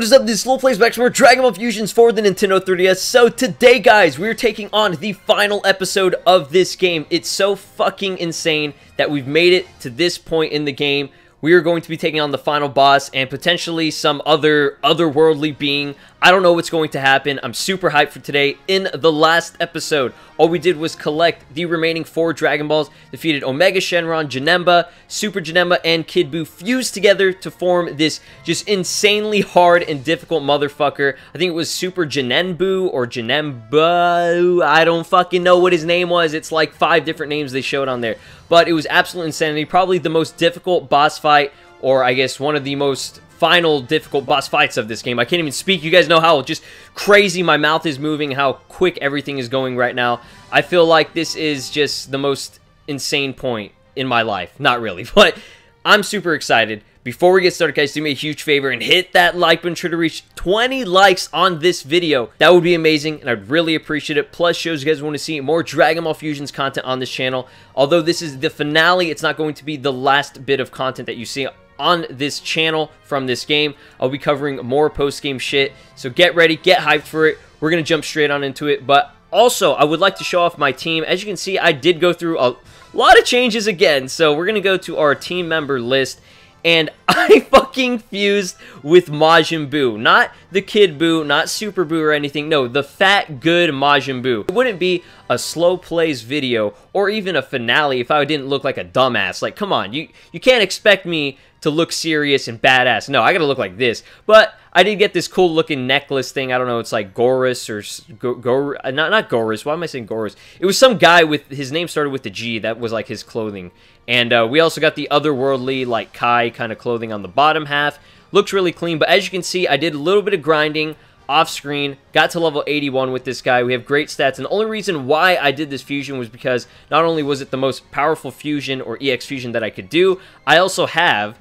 What is up? This is SLOplays to more Dragon Ball Fusions for the Nintendo 3DS. So today, guys, we're taking on the final episode of this game. It's so fucking insane that we've made it to this point in the game we are going to be taking on the final boss and potentially some other otherworldly being. I don't know what's going to happen. I'm super hyped for today. In the last episode, all we did was collect the remaining four Dragon Balls, defeated Omega Shenron, Janemba, Super Janemba, and Kid Buu fused together to form this just insanely hard and difficult motherfucker. I think it was Super Janembu or Janemba. I don't fucking know what his name was. It's like five different names they showed on there but it was absolute insanity. Probably the most difficult boss fight, or I guess one of the most final difficult boss fights of this game. I can't even speak. You guys know how just crazy my mouth is moving, how quick everything is going right now. I feel like this is just the most insane point in my life. Not really, but I'm super excited. Before we get started, guys, do me a huge favor and hit that like button. To reach 20 likes on this video. That would be amazing, and I'd really appreciate it. Plus, shows you guys want to see more Dragon Ball Fusions content on this channel. Although this is the finale, it's not going to be the last bit of content that you see on this channel from this game. I'll be covering more post-game shit, so get ready, get hyped for it. We're going to jump straight on into it, but also, I would like to show off my team. As you can see, I did go through a lot of changes again, so we're going to go to our team member list, and I fucking fused with Majin Buu. Not the Kid Buu, not Super Buu or anything. No, the fat, good Majin Buu. It wouldn't be a SLOplays video or even a finale if I didn't look like a dumbass. Like, come on, you, you can't expect me to look serious and badass. No, I gotta look like this. But I did get this cool looking necklace thing. I don't know. It's like Gorus or Go, Go uh, not not Gorus. Why am I saying Gorus? It was some guy with his name started with the G. That was like his clothing. And uh, we also got the otherworldly like Kai kind of clothing on the bottom half. Looks really clean. But as you can see, I did a little bit of grinding off screen, got to level 81 with this guy. We have great stats, and the only reason why I did this fusion was because not only was it the most powerful fusion or EX fusion that I could do, I also have,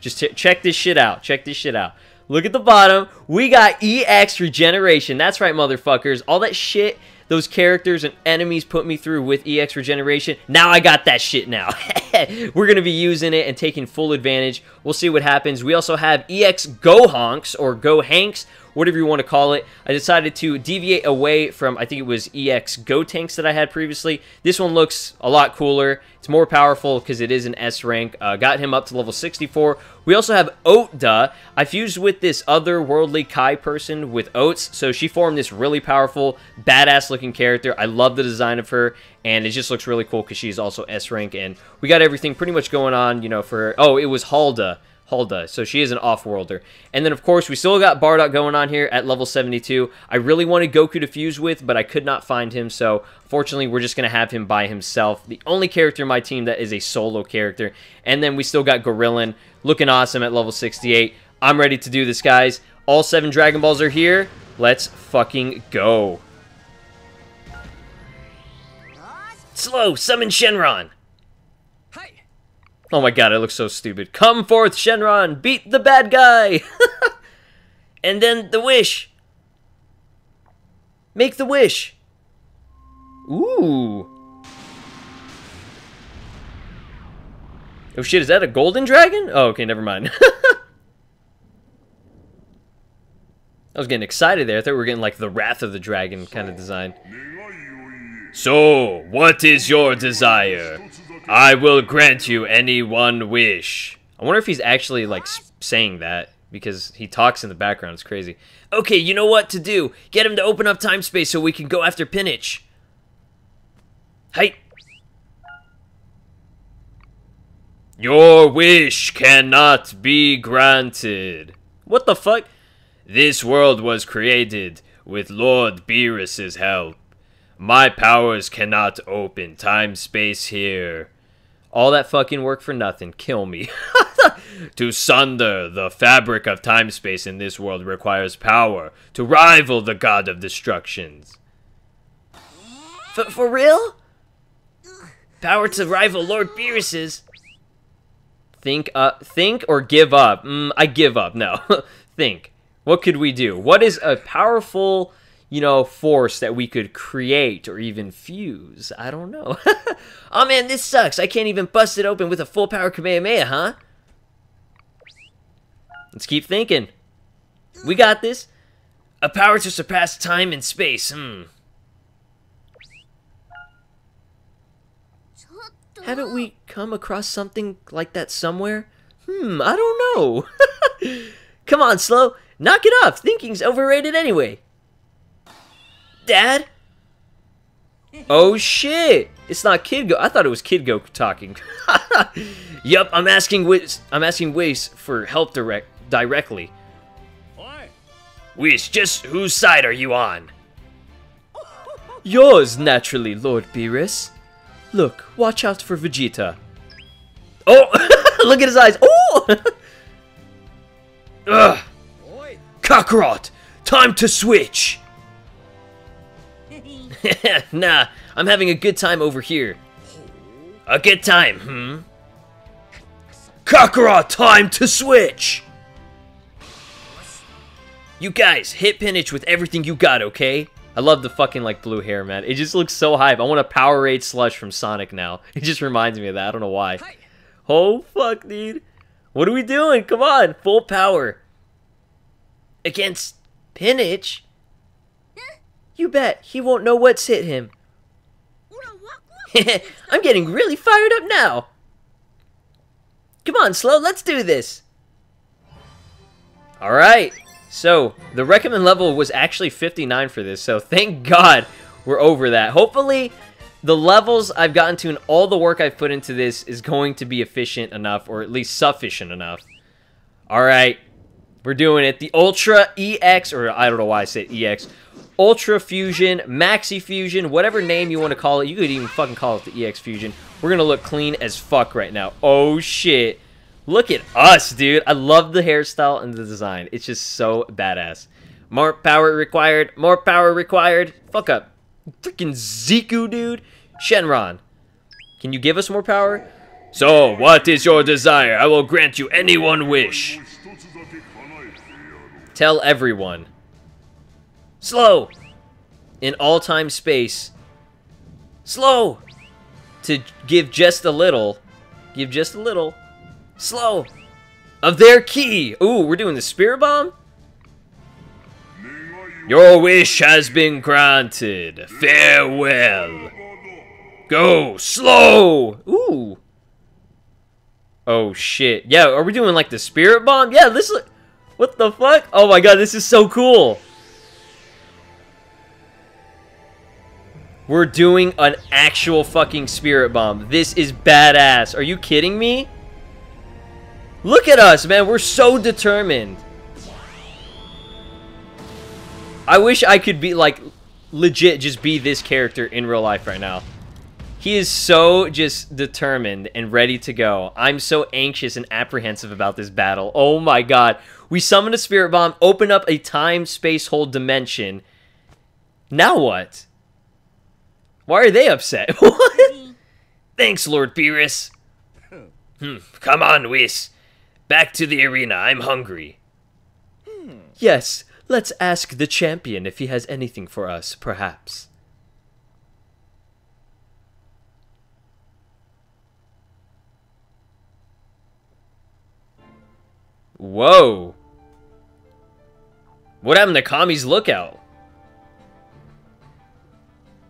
just check this shit out, check this shit out. Look at the bottom. We got EX regeneration. That's right, motherfuckers. All that shit those characters and enemies put me through with EX regeneration. Now I got that shit now. We're going to be using it and taking full advantage. We'll see what happens. We also have EX Gohanks or Gohanks whatever you want to call it. I decided to deviate away from, I think it was EX Gotenks that I had previously. This one looks a lot cooler. It's more powerful because it is an S rank. Uh, got him up to level 64. We also have Oatda. I fused with this other worldly Kai person with Oats, so she formed this really powerful, badass looking character. I love the design of her, and it just looks really cool because she's also S rank, and we got everything pretty much going on, you know, for, oh, it was Halda Hulda. So she is an off-worlder. And then, of course, we still got Bardock going on here at level 72. I really wanted Goku to fuse with, but I could not find him. So, fortunately, we're just going to have him by himself. The only character in my team that is a solo character. And then we still got Gorillin looking awesome at level 68. I'm ready to do this, guys. All seven Dragon Balls are here. Let's fucking go. Slow, summon Shenron. Hi. Oh my god, it looks so stupid. Come forth, Shenron! Beat the bad guy! and then the wish! Make the wish! Ooh. Oh shit, is that a golden dragon? Oh, okay, never mind. I was getting excited there. I thought we were getting like the Wrath of the Dragon kind of design. So, what is your desire? I will grant you any one wish. I wonder if he's actually, like, saying that, because he talks in the background. It's crazy. Okay, you know what to do. Get him to open up time space so we can go after Pinich. Height. Your wish cannot be granted. What the fuck? This world was created with Lord Beerus's help. My powers cannot open time-space here. All that fucking work for nothing. Kill me. to sunder the fabric of time space in this world requires power to rival the god of destructions. F for real? Power to rival Lord Beerus's? Think, uh, think or give up? Mm, I give up. No. think. What could we do? What is a powerful you know, force that we could create or even fuse. I don't know. oh man, this sucks. I can't even bust it open with a full power Kamehameha, huh? Let's keep thinking. We got this. A power to surpass time and space. Hmm. Haven't we come across something like that somewhere? Hmm, I don't know. Come on, Slow. Knock it off. Thinking's overrated anyway. Dad? Oh shit! It's not Kid Go. I thought it was Kid Go talking. yup, I'm asking Whis. I'm asking Whis for help direct directly. Whis, just whose side are you on? Yours, naturally, Lord Beerus. Look, watch out for Vegeta. Oh, look at his eyes. Oh! Ugh. Kakarot, time to switch. nah, I'm having a good time over here. A good time, hmm? Kakarot, time to switch! You guys, hit Pinich with everything you got, okay? I love the fucking, like, blue hair, man. It just looks so hype. I want a Powerade Slush from Sonic now. It just reminds me of that. I don't know why. Oh, fuck, dude. What are we doing? Come on. Full power. Against Pinich? You bet. He won't know what's hit him. I'm getting really fired up now. Come on, Slow. Let's do this. All right. So, the recommend level was actually 59 for this, so thank God we're over that. Hopefully, the levels I've gotten to and all the work I've put into this is going to be efficient enough, or at least sufficient enough. All right, we're doing it. The Ultra EX, or I don't know why I said EX, Ultra Fusion, Maxi Fusion, whatever name you want to call it. You could even fucking call it the EX Fusion. We're going to look clean as fuck right now. Oh, shit. Look at us, dude. I love the hairstyle and the design. It's just so badass. More power required. More power required. Fuck up. Freaking Ziku, dude. Shenron. Can you give us more power? So, what is your desire? I will grant you any one wish. Tell everyone. Slow! In all-time space. Slow! To give just a little. Give just a little. Slow! Of their ki! Ooh, we're doing the Spirit Bomb? Your wish has been granted. Farewell. Go, slow! Ooh. Oh, shit. Yeah, are we doing, like, the Spirit Bomb? Yeah, this... What the fuck? Oh my god, this is so cool! We're doing an actual fucking spirit bomb. This is badass. Are you kidding me? Look at us, man. We're so determined. I wish I could be, like, legit just be this character in real life right now. He is so just determined and ready to go. I'm so anxious and apprehensive about this battle. Oh my god. We summon a spirit bomb, open up a time-space hole dimension. Now what? Why are they upset? what? Thanks, Lord Beerus. Hmm. Come on, Whis. Back to the arena. I'm hungry. Yes, let's ask the champion if he has anything for us, perhaps. Whoa. What happened to Kami's lookout?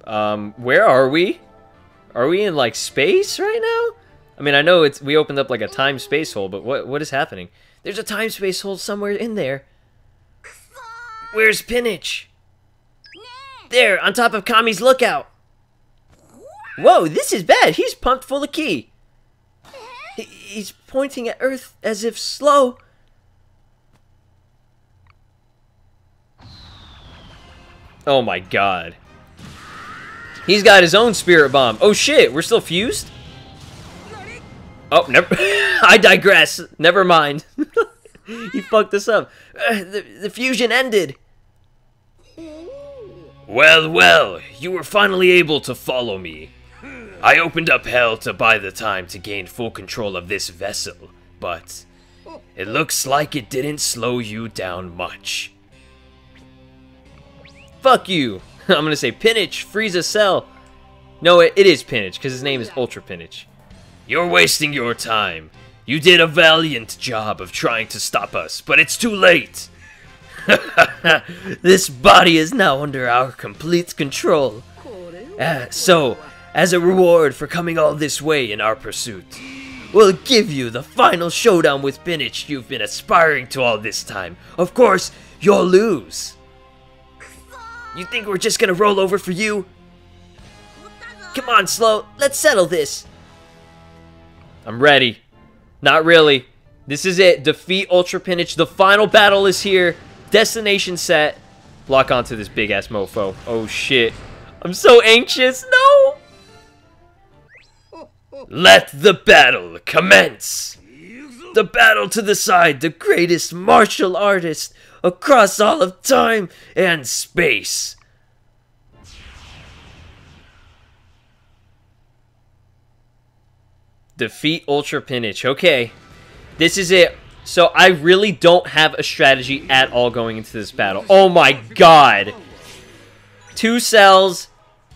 Um, where are we? Are we in, like, space right now? I mean, I know it's we opened up, like, a time-space hole, but what what is happening? There's a time-space hole somewhere in there. Where's Pinich? There, on top of Kami's lookout. Whoa, this is bad. He's pumped full of ki. He's pointing at Earth as if slow. Oh my god. He's got his own spirit bomb. Oh shit, we're still fused? Oh, never. I digress. Never mind. he fucked us up. Uh, the, the fusion ended. Well, well, you were finally able to follow me. I opened up hell to buy the time to gain full control of this vessel, but it looks like it didn't slow you down much. Fuck you. I'm gonna say Pinich, Frieza Cell. No, it, it is Pinich, because his name is Ultra Pinich. You're wasting your time. You did a valiant job of trying to stop us, but it's too late. this body is now under our complete control. Uh, so, as a reward for coming all this way in our pursuit, we'll give you the final showdown with Pinich you've been aspiring to all this time. Of course, you'll lose. You think we're just gonna roll over for you? Come on, Slow, let's settle this. I'm ready. Not really. This is it. Defeat Ultra Pinich. The final battle is here. Destination set. Lock onto this big-ass mofo. Oh, shit. I'm so anxious. No! Let the battle commence! The battle to decide the greatest martial artist across all of time and space. Defeat Ultra Pinich. Okay. This is it. So I really don't have a strategy at all going into this battle. Oh my god. Two cells,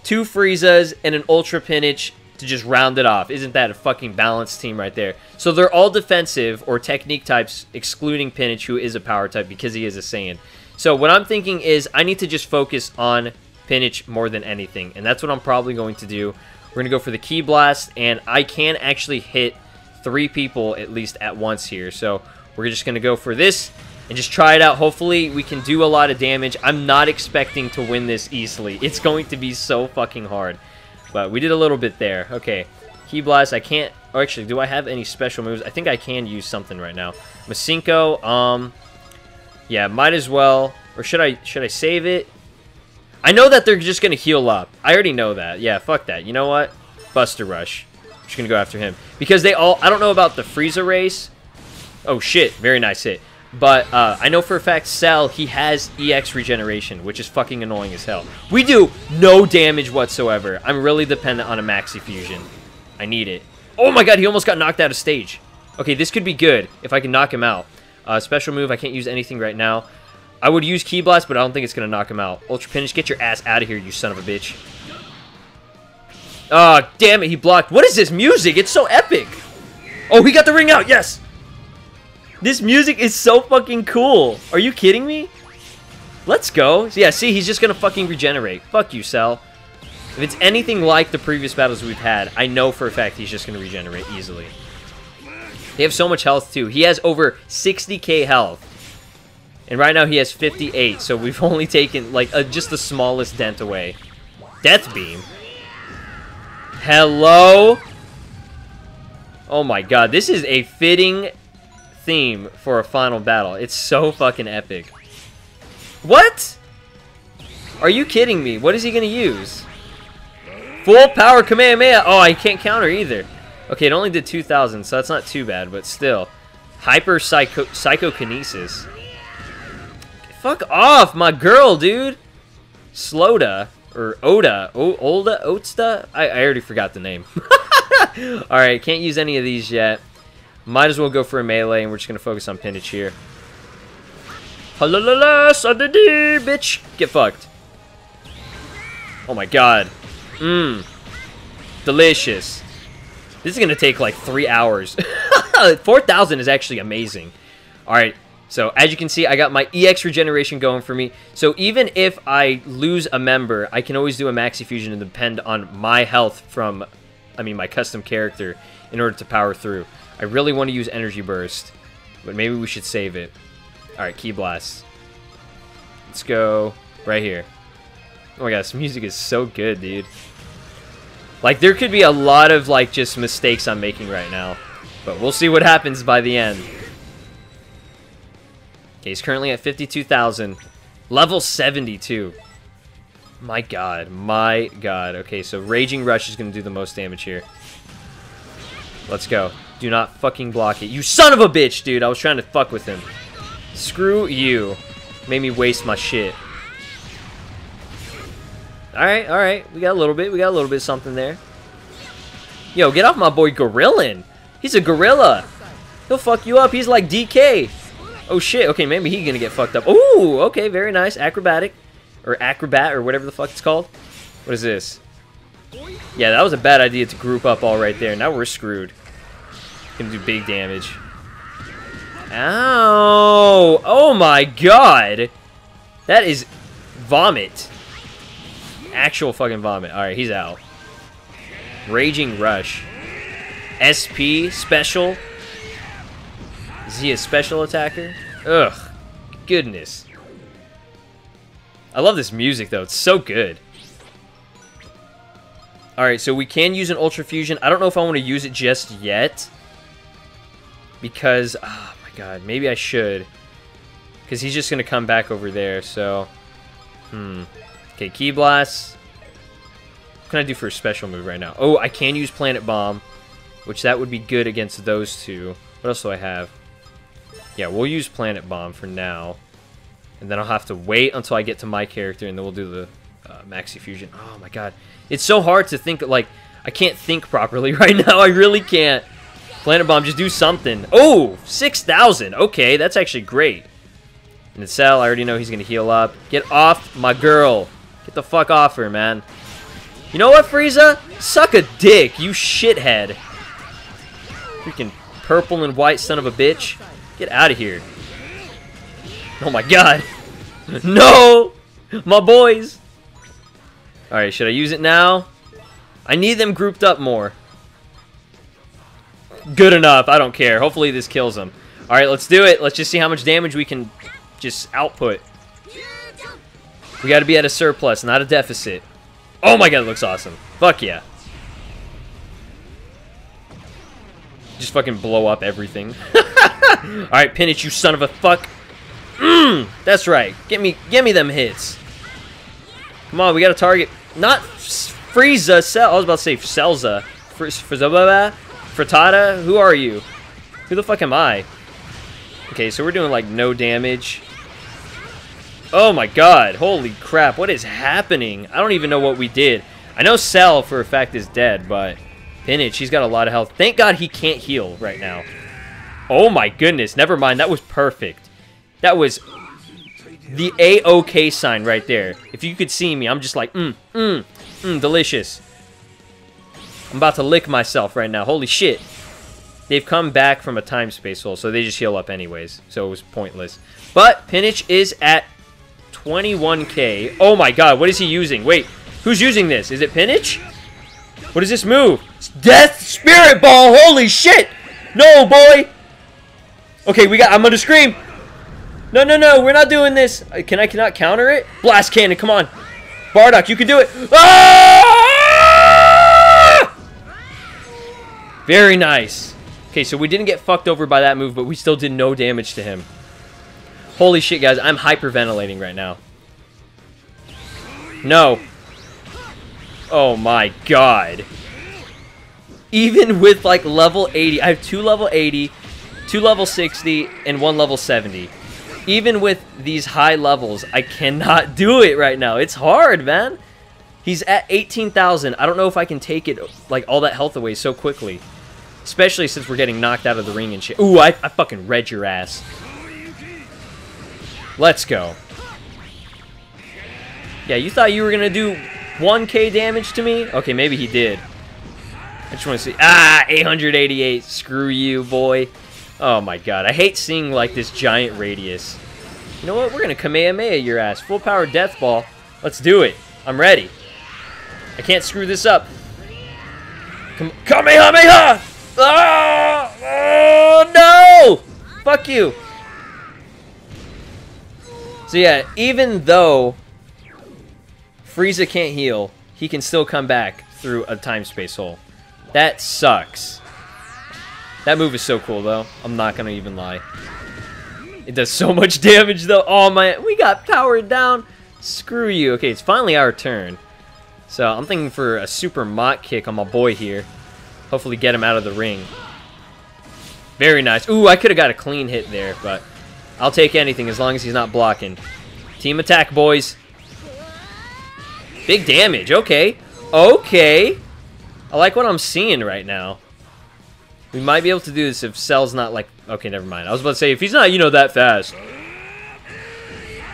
two Friezas, and an Ultra Pinich to just round it off. Isn't that a fucking balanced team right there? So they're all defensive or technique types, excluding Pinich, who is a power type because he is a Saiyan. So what I'm thinking is I need to just focus on Pinich more than anything. And that's what I'm probably going to do. We're going to go for the Ki Blast, and I can actually hit three people at least at once here. So we're just going to go for this and just try it out. Hopefully we can do a lot of damage. I'm not expecting to win this easily. It's going to be so fucking hard. But we did a little bit there. Okay. Ki Blast, I can't... Oh, actually, do I have any special moves? I think I can use something right now. Masenko, um... Yeah, might as well. Or should I should I save it? I know that they're just going to heal up. I already know that. Yeah, fuck that. You know what? Buster Rush. Just going to go after him. Because they all... I don't know about the Frieza race. Oh, shit. Very nice hit. But uh, I know for a fact Cell, he has EX regeneration, which is fucking annoying as hell. We do no damage whatsoever. I'm really dependent on a Maxi Fusion. I need it. Oh my god, he almost got knocked out of stage. Okay, this could be good if I can knock him out. Uh, special move, I can't use anything right now. I would use Ki Blast, but I don't think it's going to knock him out. Ultra Pinich, get your ass out of here, you son of a bitch. Oh, damn it, he blocked. What is this music? It's so epic. Oh, he got the ring out, yes. This music is so fucking cool. Are you kidding me? Let's go. Yeah, see, he's just gonna fucking regenerate. Fuck you, Cell. If it's anything like the previous battles we've had, I know for a fact he's just gonna regenerate easily. They have so much health, too. He has over 60k health. And right now he has 58, so we've only taken, like, uh, just the smallest dent away. Death Beam? Hello? Oh my god, this is a fitting theme for a final battle. It's so fucking epic. What? Are you kidding me? What is he going to use? Full power Kamehameha. Oh, I can't counter either. Okay, it only did 2,000, so that's not too bad, but still. Hyper psycho Psychokinesis. Fuck off, my girl, dude. Sloda. Or Oda. O Olda? Otsta? I, I already forgot the name. Alright, can't use any of these yet. Might as well go for a melee, and we're just going to focus on Pinich here. Halalala, sadadi, bitch! Get fucked. Oh my god. Mmm. Delicious. This is going to take like three hours. 4,000 is actually amazing. Alright, so as you can see, I got my EX regeneration going for me. So even if I lose a member, I can always do a Maxi Fusion and depend on my health from, I mean, my custom character in order to power through. I really want to use Energy Burst, but maybe we should save it. Alright, Ki Blast. Let's go right here. Oh my god, this music is so good, dude. Like, there could be a lot of, like, just mistakes I'm making right now. But we'll see what happens by the end. Okay, he's currently at 52,000. Level 72. My god, my god. Okay, so Raging Rush is going to do the most damage here. Let's go. Do not fucking block it. You son of a bitch, dude. I was trying to fuck with him. Screw you. Made me waste my shit. Alright, alright. We got a little bit. We got a little bit something there. Yo, get off my boy Gorillin. He's a gorilla. He'll fuck you up. He's like DK. Oh, shit. Okay, maybe he's gonna get fucked up. Ooh, okay. Very nice. Acrobatic. Or acrobat, or whatever the fuck it's called. What is this? Yeah, that was a bad idea to group up all right there. Now we're screwed. Gonna do big damage. Ow! Oh my god! That is vomit. Actual fucking vomit. Alright, he's out. Raging Rush. SP, special. Is he a special attacker? Ugh. Goodness. I love this music, though. It's so good. Alright, so we can use an Ultra Fusion. I don't know if I want to use it just yet. Because, oh my god, maybe I should. Because he's just going to come back over there, so... Hmm. Okay, Ki Blast. What can I do for a special move right now? Oh, I can use Planet Bomb. Which that would be good against those two. What else do I have? Yeah, we'll use Planet Bomb for now. And then I'll have to wait until I get to my character, and then we'll do the uh, Maxi Fusion. Oh my god. It's so hard to think, like, I can't think properly right now. I really can't. Planet Bomb, just do something. Oh, 6,000. Okay, that's actually great. And Cell, I already know he's going to heal up. Get off my girl. Get the fuck off her, man. You know what, Frieza? Suck a dick, you shithead. Freaking purple and white son of a bitch. Get out of here. Oh my god. no! My boys! Alright, should I use it now? I need them grouped up more. Good enough. I don't care. Hopefully this kills him. Alright, let's do it. Let's just see how much damage we can just output. We got to be at a surplus, not a deficit. Oh my god, it looks awesome. Fuck yeah. Just fucking blow up everything. Alright, pin it, you son of a fuck. Mmm, that's right. Get me, get me them hits. Come on, we got to target. Not Frieza, Cell. I was about to say Cellza. Frieza, Frittata. Who are you? Who the fuck am I? Okay, so we're doing like no damage. Oh my god, holy crap, what is happening? I don't even know what we did. I know Cell for a fact is dead, but Pinich, he's got a lot of health. Thank god he can't heal right now. Oh my goodness, never mind, that was perfect. That was the A-OK sign right there. If you could see me, I'm just like, mmm, mmm, mmm, delicious. I'm about to lick myself right now. Holy shit. They've come back from a time space hole, so they just heal up anyways. So it was pointless. But Pinich is at 21k. Oh my god, what is he using? Wait, who's using this? Is it Pinich? What is this move? It's Death Spirit Ball! Holy shit! No, boy! Okay, we got- I'm gonna scream! No, no, no, we're not doing this! Uh, can I cannot counter it? Blast Cannon, come on! Bardock, you can do it! Ah! Very nice. Okay, so we didn't get fucked over by that move, but we still did no damage to him. Holy shit, guys. I'm hyperventilating right now. No. Oh my god. Even with like level 80, I have two level 80, two level 60, and one level 70. Even with these high levels, I cannot do it right now. It's hard, man. He's at 18,000. I don't know if I can take it, like, all that health away so quickly. Especially since we're getting knocked out of the ring and shit. Ooh, I, I fucking read your ass. Let's go. Yeah, you thought you were going to do 1k damage to me? Okay, maybe he did. I just want to see. Ah, 888. Screw you, boy. Oh my god. I hate seeing like this giant radius. You know what? We're going to Kamehameha your ass. Full power death ball. Let's do it. I'm ready. I can't screw this up. Come Kamehameha! Oh, oh no! Fuck you. So yeah, even though Frieza can't heal, he can still come back through a time-space hole. That sucks. That move is so cool, though. I'm not to even lie. It does so much damage, though. Oh, my... We got powered down. Screw you. Okay, it's finally our turn. So, I'm thinking for a super Mach kick on my boy here. Hopefully get him out of the ring. Very nice. Ooh, I could have got a clean hit there, but I'll take anything as long as he's not blocking. Team attack, boys. Big damage. Okay. Okay. I like what I'm seeing right now. We might be able to do this if Cell's not like... Okay, never mind. I was about to say, if he's not, you know, that fast.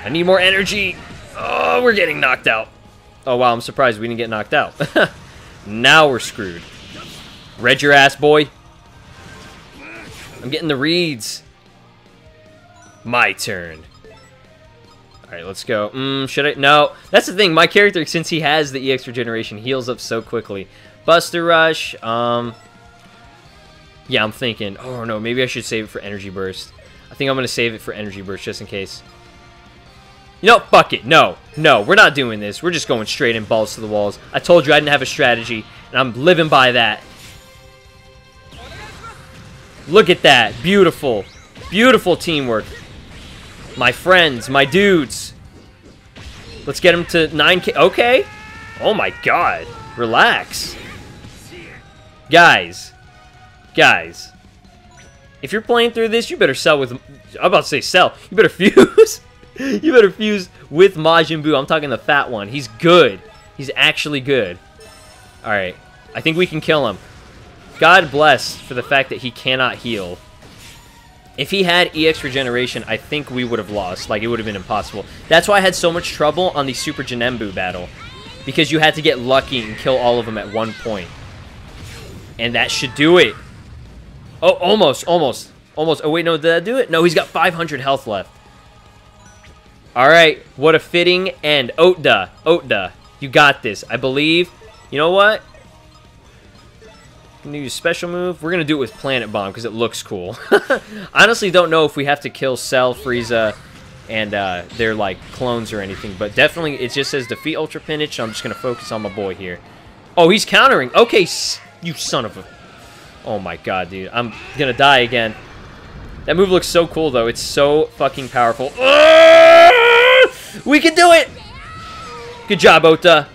I need more energy. Oh, we're getting knocked out. Oh, wow, I'm surprised we didn't get knocked out. now we're screwed. Read your ass, boy. I'm getting the reads. My turn. Alright, let's go. Mm, should I? No. That's the thing. My character, since he has the EX regeneration, heals up so quickly. Buster Rush. Um, yeah, I'm thinking. Oh, no. Maybe I should save it for Energy Burst. I think I'm going to save it for Energy Burst just in case. You know, fuck it. No. No, we're not doing this. We're just going straight in balls to the walls. I told you I didn't have a strategy, and I'm living by that. Look at that. Beautiful. Beautiful teamwork. My friends, my dudes. Let's get him to 9k. Okay. Oh my god. Relax. Guys. Guys. If you're playing through this, you better sell with... I'm about to say sell. You better fuse. you better fuse with Majin Buu. I'm talking the fat one. He's good. He's actually good. Alright. I think we can kill him. God bless for the fact that he cannot heal. If he had EX regeneration, I think we would have lost. Like, it would have been impossible. That's why I had so much trouble on the Super Janembu battle. Because you had to get lucky and kill all of them at one point. And that should do it. Oh, almost, almost. Almost. Oh, wait, no, did that do it? No, he's got 500 health left. Alright, what a fitting end. Otda, Otda, you got this. I believe. You know what? Gonna use special move. We're gonna do it with Planet Bomb because it looks cool. Honestly, don't know if we have to kill Cell, Frieza, and uh, their like clones or anything, but definitely it just says defeat Ultra Pinich. So I'm just gonna focus on my boy here. Oh, he's countering. Okay, you son of a. Oh my god, dude, I'm gonna die again. That move looks so cool though. It's so fucking powerful. We can do it. Good job, Ota.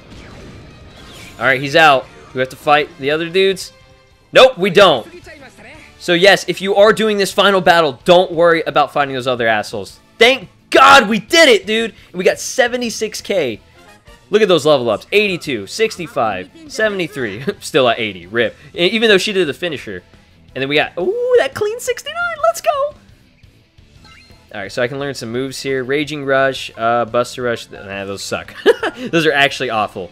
All right, he's out. We have to fight the other dudes. Nope, we don't. So yes, if you are doing this final battle, don't worry about fighting those other assholes. Thank God we did it, dude! We got 76k. Look at those level ups. 82, 65, 73. Still at 80. Rip. Even though she did the finisher. And then we got, ooh, that clean 69. Let's go! Alright, so I can learn some moves here. Raging Rush, uh, Buster Rush. Nah, those suck. those are actually awful.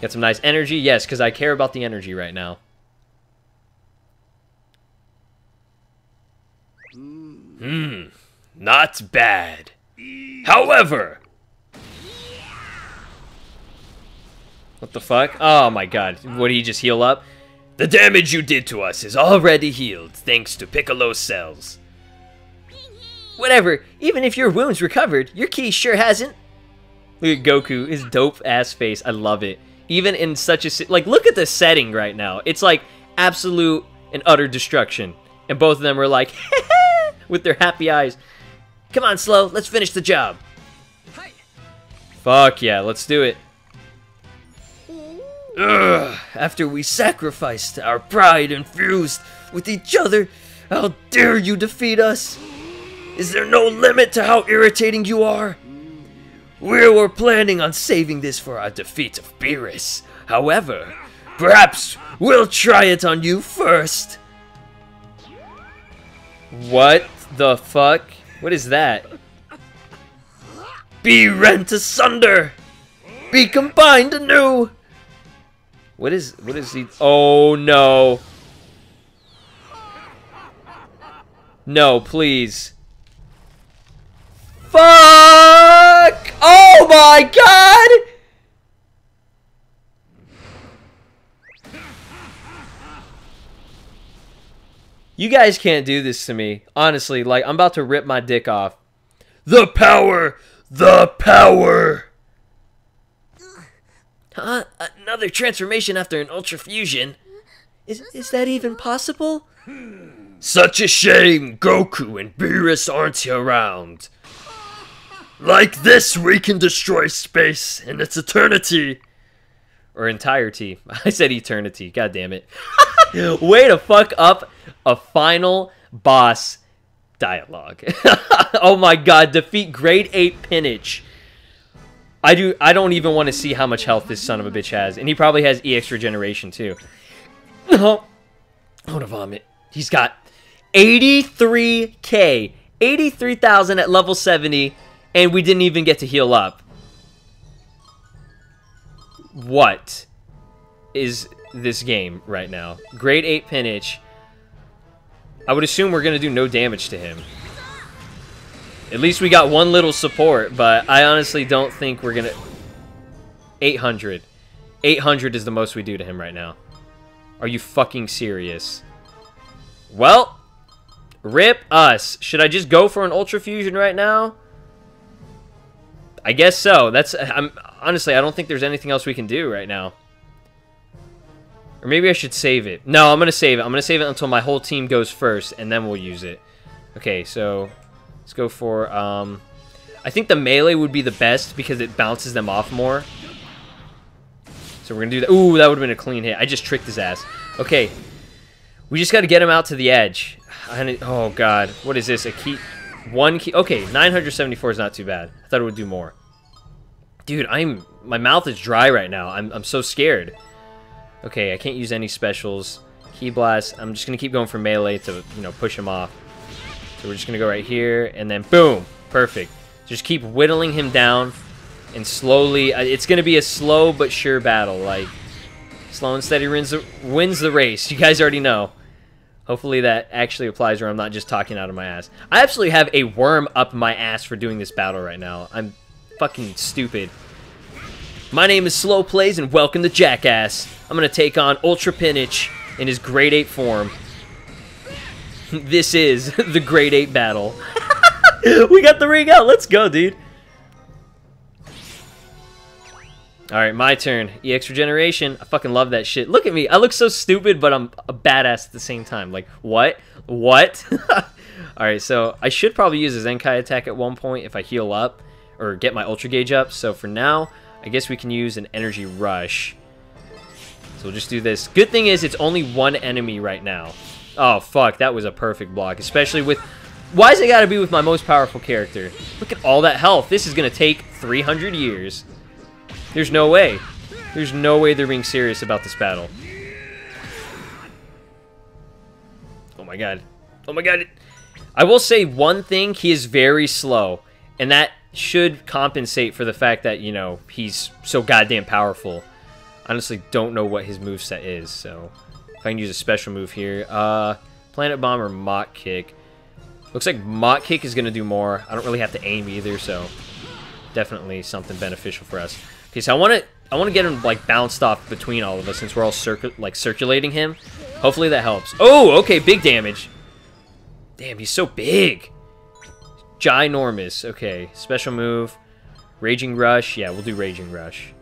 Got some nice energy. Yes, because I care about the energy right now. Hmm, not bad. However... What the fuck? Oh my god, would he just heal up? The damage you did to us is already healed, thanks to Piccolo's cells. Whatever, even if your wound's recovered, your ki sure hasn't. Look at Goku, his dope-ass face, I love it. Even in such a... Like, look at the setting right now. It's like absolute and utter destruction. And both of them are like, with their happy eyes. Come on, Slow, let's finish the job. Fuck yeah, let's do it. Ugh, after we sacrificed our pride and fused with each other, how dare you defeat us? Is there no limit to how irritating you are? We were planning on saving this for our defeat of Beerus. However, perhaps we'll try it on you first. What the fuck? What is that? Be rent asunder! Be combined anew! What is, what is he? Oh no. No, please. Fuck! Oh my god! You guys can't do this to me. Honestly, like, I'm about to rip my dick off. The power! The power! Huh? Another transformation after an Ultra Fusion? Is, is that even possible? Such a shame Goku and Beerus aren't around. Like this, we can destroy space in its eternity. Or entirety. I said eternity. God damn it. Way to fuck up a final boss dialogue. oh my god, defeat Great Ape Pinich. I do I don't even want to see how much health this son of a bitch has. And he probably has EX regeneration too. Oh, I want to vomit. He's got 83k. 83,000 at level 70. And we didn't even get to heal up. What is this game right now? Great Ape Pinich. I would assume we're going to do no damage to him. At least we got one little support, but I honestly don't think we're gonna... 800. 800 is the most we do to him right now. Are you fucking serious? Well, rip us. Should I just go for an Ultra Fusion right now? I guess so. That's I'm honestly I don't think there's anything else we can do right now. Or maybe I should save it. No, I'm gonna save it. I'm gonna save it until my whole team goes first, and then we'll use it. Okay, so let's go for um. I think the melee would be the best because it bounces them off more. So we're gonna do that. Ooh, that would have been a clean hit. I just tricked his ass. Okay, we just got to get him out to the edge. oh god, what is this? A key, one key. Okay, 974 is not too bad. I thought it would do more. Dude, I'm my mouth is dry right now. I'm I'm so scared. Okay, I can't use any specials. Ki blast. I'm just gonna keep going for melee to you know push him off. So we're just gonna go right here and then boom, perfect. Just keep whittling him down and slowly. It's gonna be a slow but sure battle. Like slow and steady wins the, wins the race. You guys already know. Hopefully that actually applies where I'm not just talking out of my ass. I absolutely have a worm up my ass for doing this battle right now. I'm fucking stupid. My name is SLOplays, and welcome to Jackass. I'm gonna take on Ultra Pinich in his Great Ape form. this is the Great Ape battle. we got the ring out. Let's go, dude. Alright, my turn. EX Regeneration. I fucking love that shit. Look at me. I look so stupid, but I'm a badass at the same time. Like, what? What? Alright, so I should probably use a Zenkai attack at one point if I heal up or get my Ultra Gauge up. So for now, I guess we can use an Energy Rush. So we'll just do this. Good thing is it's only one enemy right now. Oh, fuck. That was a perfect block. Especially with... Why is it got to be with my most powerful character? Look at all that health. This is to take 300 years. There's no way. There's no way they're being serious about this battle. Oh my god. Oh my god. I will say one thing. He is very slow. And that should compensate for the fact that, you know, he's so goddamn powerful. Honestly, don't know what his move set is, so... If I can use a special move here. Uh, Planet Bomb or Mach Kick. Looks like Mach Kick is going to do more. I don't really have to aim either, so... Definitely something beneficial for us. Okay, so I want to I want to get him like bounced off between all of us since we're all like circulating him. Hopefully that helps. Oh, okay, big damage. Damn, he's so big. Ginormous. Okay, special move. Raging Rush. Yeah, we'll do Raging Rush.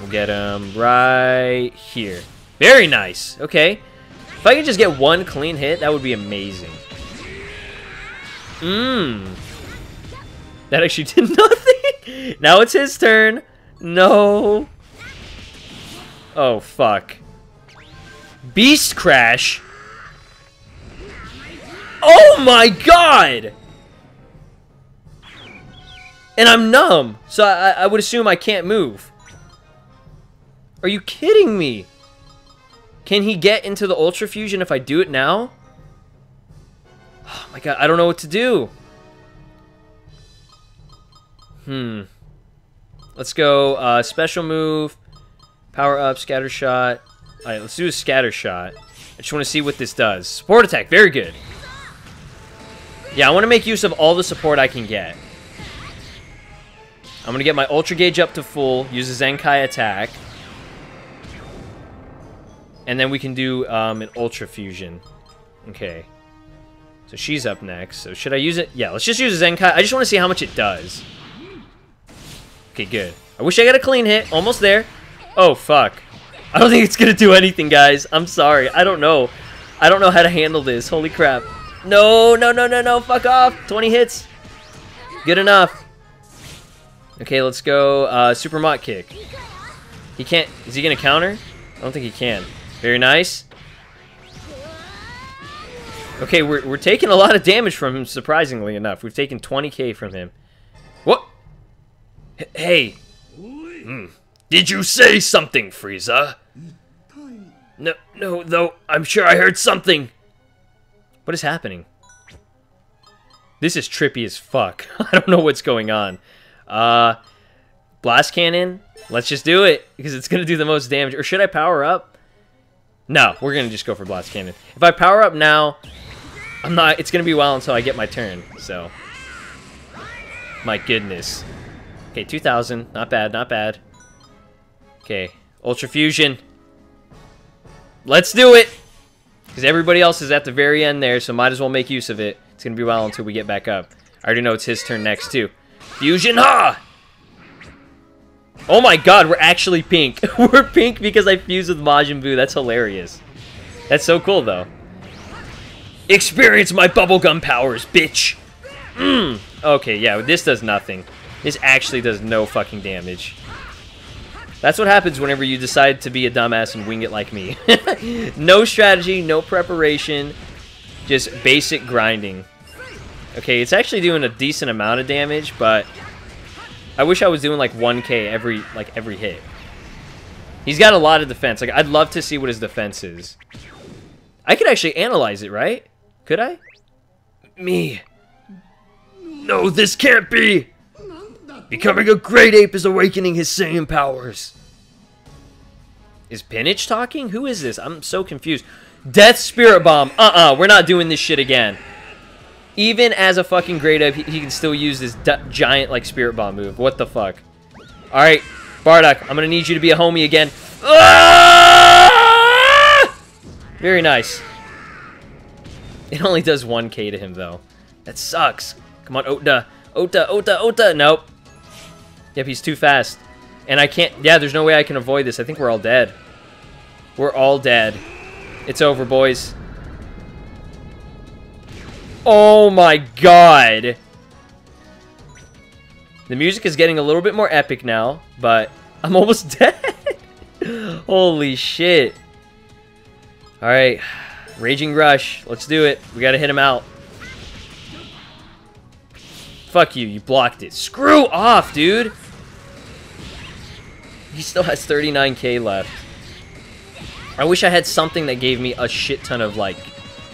We'll get him right here. Very nice. Okay. If I could just get one clean hit, that would be amazing. Mmm. That actually did nothing. now it's his turn. No. Oh, fuck. Beast Crash? Oh my god! And I'm numb, so I, I would assume I can't move. Are you kidding me? Can he get into the Ultra Fusion if I do it now? Oh my god, I don't know what to do. Hmm. Let's go uh, special move, power up, scatter shot. All right, let's do a scatter shot. I just want to see what this does. Support attack, very good. Yeah, I want to make use of all the support I can get. I'm going to get my Ultra Gauge up to full, use a Zenkai attack. And then we can do um, an Ultra Fusion. Okay. So she's up next. So should I use it? Yeah, let's just use a Zenkai. I just want to see how much it does. Okay, good. I wish I got a clean hit. Almost there. Oh, fuck. I don't think it's going to do anything, guys. I'm sorry. I don't know. I don't know how to handle this. Holy crap. No, no, no, no, no. Fuck off. 20 hits. Good enough. Okay, let's go. Uh, Super Mach Kick. He can't... Is he going to counter? I don't think he can. Very nice. Okay, we're, we're taking a lot of damage from him, surprisingly enough. We've taken 20k from him. What? Hey. Hmm. Did you say something, Frieza? No, no, though, I'm sure I heard something. What is happening? This is trippy as fuck. I don't know what's going on. Uh, Blast Cannon? Let's just do it, because it's going to do the most damage. Or should I power up? No, we're going to just go for Blast Cannon. If I power up now, I'm not, it's going to be a while until I get my turn, so... My goodness. Okay, 2000. Not bad, not bad. Okay, Ultra Fusion. Let's do it! Because everybody else is at the very end there, so might as well make use of it. It's going to be a while until we get back up. I already know it's his turn next, too. Fusion Ha! Oh my god, we're actually pink. we're pink because I fused with Majin Buu. That's hilarious. That's so cool, though. Experience my bubblegum powers, bitch! Mmm. Okay, yeah, this does nothing. This actually does no fucking damage. That's what happens whenever you decide to be a dumbass and wing it like me. no strategy, no preparation, just basic grinding. Okay, it's actually doing a decent amount of damage, but I wish I was doing like 1k every like every hit. He's got a lot of defense. Like I'd love to see what his defense is. I could actually analyze it, right? Could I? Me. No, this can't be! Becoming a great ape is awakening his Saiyan powers. Is Pinich talking? Who is this? I'm so confused. Death Spirit Bomb. Uh-uh, we're not doing this shit again. Even as a fucking great ape, he, he can still use this giant, like, Spirit Bomb move. What the fuck? Alright, Bardock, I'm gonna need you to be a homie again. Ah! Very nice. It only does 1k to him, though. That sucks. Come on, Ota. Ota, Ota, Ota. Nope. Yep, he's too fast. And I can't... Yeah, there's no way I can avoid this. I think we're all dead. We're all dead. It's over, boys. Oh my god. The music is getting a little bit more epic now, but I'm almost dead. Holy shit. Alright. Raging Rush. Let's do it. We gotta hit him out. Fuck you. You blocked it. Screw off, dude. He still has 39k left. I wish I had something that gave me a shit ton of, like,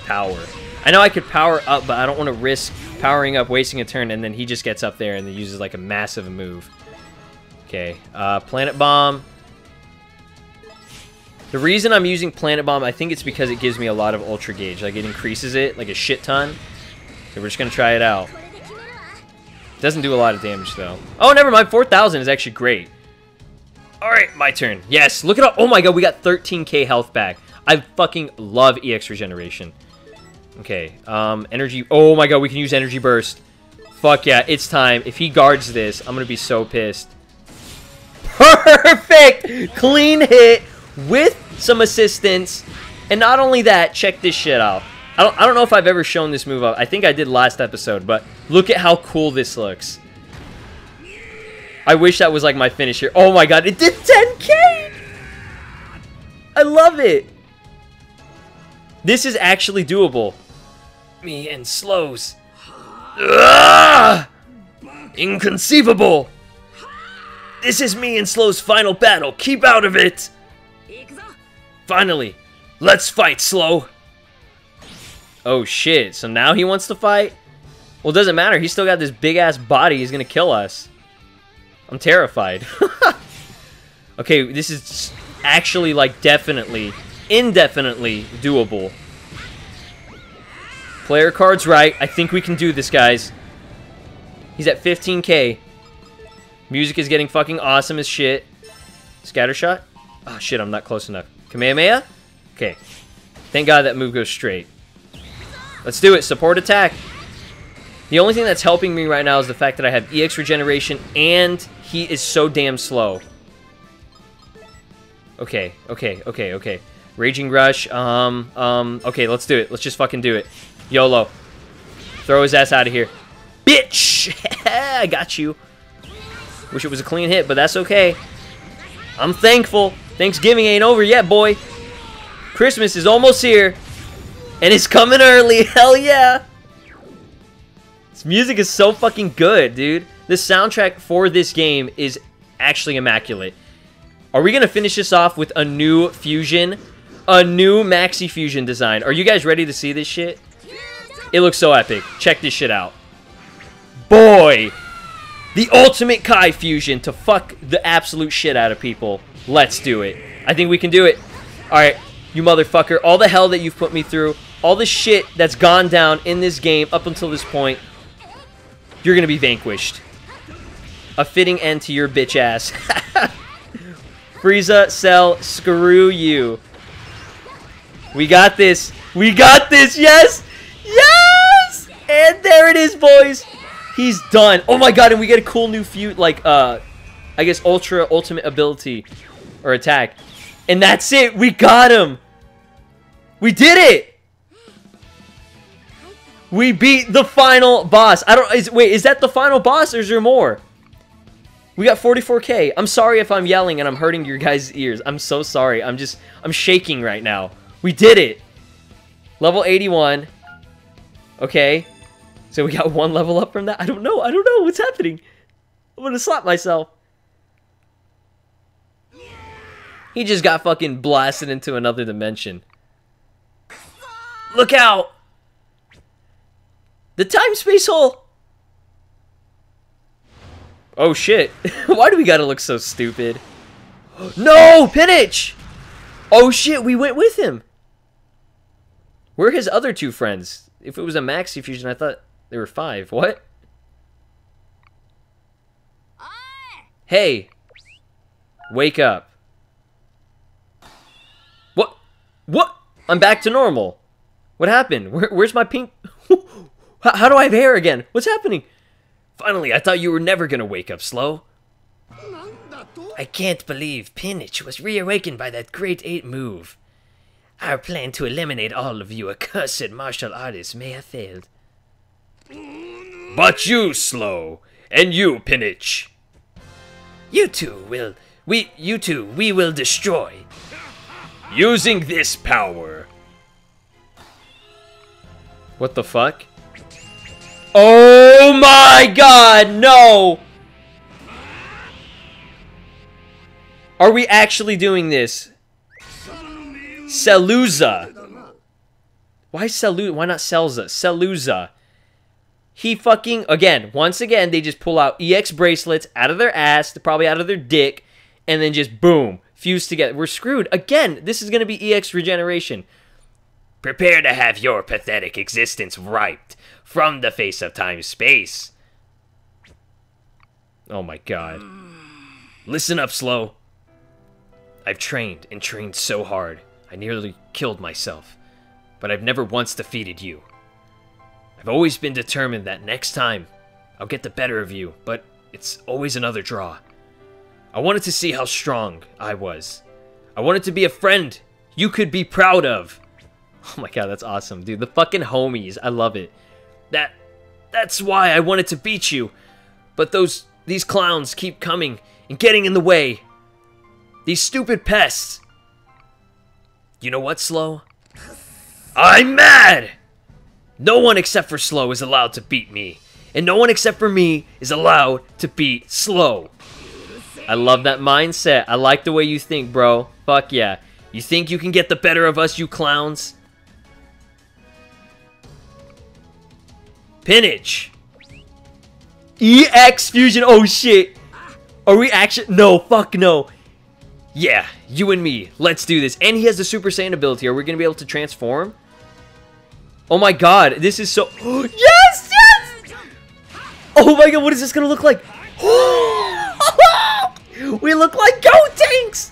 power. I know I could power up, but I don't want to risk powering up, wasting a turn, and then he just gets up there and uses, like, a massive move. Okay, uh, Planet Bomb. The reason I'm using Planet Bomb, I think it's because it gives me a lot of Ultra Gauge. Like, it increases it, like, a shit ton. So we're just going to try it out. Doesn't do a lot of damage, though. Oh, never mind. 4,000 is actually great. Alright, my turn. Yes, look at all- Oh my god, we got 13k health back. I fucking love EX regeneration. Okay, um, energy- Oh my god, we can use energy burst. Fuck yeah, it's time. If he guards this, I'm gonna be so pissed. Perfect! Clean hit with some assistance. And not only that, check this shit out. I don't, I don't know if I've ever shown this move up. I think I did last episode, but look at how cool this looks. I wish that was like my finish here. Oh my god, it did 10k! I love it! This is actually doable. Me and Slows. Ugh! Inconceivable! This is me and Slow's final battle. Keep out of it! Finally, let's fight, Slow! Oh shit, so now he wants to fight? Well, it doesn't matter. He's still got this big-ass body. He's gonna kill us. I'm terrified. okay, this is actually, like, definitely, indefinitely doable. Player card's right. I think we can do this, guys. He's at 15k. Music is getting fucking awesome as shit. Scatter shot? Oh, ah, shit, I'm not close enough. Kamehameha? Okay. Thank God that move goes straight. Let's do it. Support attack. The only thing that's helping me right now is the fact that I have EX regeneration and he is so damn slow. Okay, okay, okay, okay. Raging Rush, um, um, okay, let's do it. Let's just fucking do it. YOLO. Throw his ass out of here. Bitch! I got you. Wish it was a clean hit, but that's okay. I'm thankful. Thanksgiving ain't over yet, boy. Christmas is almost here. And it's coming early. Hell yeah. This music is so fucking good, dude. The soundtrack for this game is actually immaculate. Are we going to finish this off with a new fusion? A new Maxi Fusion design. Are you guys ready to see this shit? It looks so epic. Check this shit out. Boy! The ultimate Kai fusion to fuck the absolute shit out of people. Let's do it. I think we can do it. Alright, you motherfucker. All the hell that you've put me through. All the shit that's gone down in this game up until this point. You're going to be vanquished. A fitting end to your bitch ass. Frieza, Cell, screw you. We got this. We got this. Yes. Yes. And there it is, boys. He's done. Oh my god, and we get a cool new feud, like, uh, I guess ultra ultimate ability or attack. And that's it. We got him. We did it. We beat the final boss. I don't, is, wait, is that the final boss or is there more? We got 44k. I'm sorry if I'm yelling and I'm hurting your guys' ears. I'm so sorry. I'm just, I'm shaking right now. We did it. Level 81. Okay. So we got one level up from that? I don't know. I don't know. What's happening? I'm gonna slap myself. He just got fucking blasted into another dimension. Look out! The time-space hole! Oh shit. Why do we gotta look so stupid? no! Pinich! Oh shit, we went with him! Where are his other two friends? If it was a Maxi Fusion, I thought there were five. What? Hey! Wake up. What? What? I'm back to normal. What happened? Where, where's my pink... how, how do I have hair again? What's happening? Finally, I thought you were never gonna wake up, Slow. I can't believe Pinich was reawakened by that Great Ape move. Our plan to eliminate all of you accursed martial artists may have failed. But you, Slow, and you, Pinich. You two will, we, you two, we will destroy. Using this power. What the fuck? Oh my god, no! Are we actually doing this? Celluza. Why Selu? Why not Cellza? Celluza. He fucking again. Once again, they just pull out EX bracelets out of their ass, probably out of their dick, and then just boom, fuse together. We're screwed again. This is gonna be EX regeneration. Prepare to have your pathetic existence wiped from the face of time space. Oh my god. Listen up, Slow. I've trained and trained so hard. I nearly killed myself, but I've never once defeated you. I've always been determined that next time, I'll get the better of you, but it's always another draw. I wanted to see how strong I was. I wanted to be a friend you could be proud of. Oh my god, that's awesome, dude. The fucking homies, I love it. That, that's why I wanted to beat you. But those, these clowns keep coming and getting in the way. These stupid pests. You know what, Slow? I'm mad! No one except for Slow is allowed to beat me. And no one except for me is allowed to beat Slow. I love that mindset. I like the way you think, bro. Fuck yeah. You think you can get the better of us, you clowns? Pinich. EX Fusion. Oh, shit. Are we actually... No, fuck no. Yeah, you and me. Let's do this. And he has the Super Saiyan ability. Are we going to be able to transform? Oh my god, this is so... yes! Yes! Oh my god, what is this going to look like? we look like Gotenks!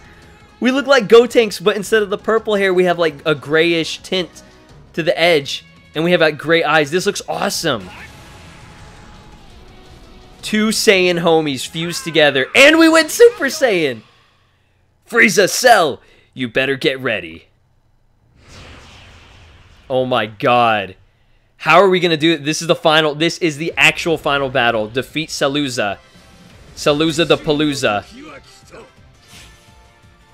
We look like Gotenks, but instead of the purple hair, we have like a grayish tint to the edge. And we have like great eyes. This looks awesome. Two Saiyan homies fused together. And we went Super Saiyan! Frieza, Cell, you better get ready. Oh my god. How are we going to do it? This is the final, this is the actual final battle. Defeat Celluza. Celluza the Palooza.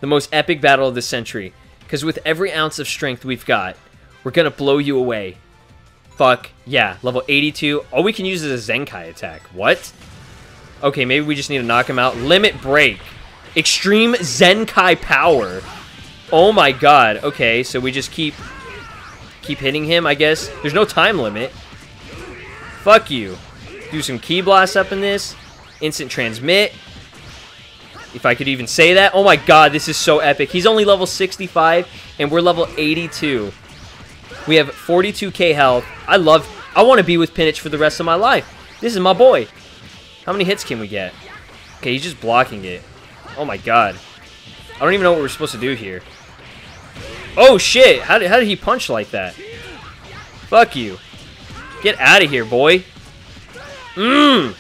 The most epic battle of the century. Because with every ounce of strength we've got, we're going to blow you away. Fuck. Yeah, level 82. All we can use is a Zenkai attack. What? Okay, maybe we just need to knock him out. Limit Break. Extreme Zenkai power. Oh my god. Okay, so we just keep keep hitting him, I guess. There's no time limit. Fuck you. Do some Ki Blast up in this. Instant transmit. If I could even say that. Oh my god, this is so epic. He's only level 65, and we're level 82. We have 42k health. I love... I want to be with Pinich for the rest of my life. This is my boy. How many hits can we get? Okay, he's just blocking it. Oh my god. I don't even know what we're supposed to do here. Oh shit! How did, how did he punch like that? Fuck you. Get out of here, boy. Mmm!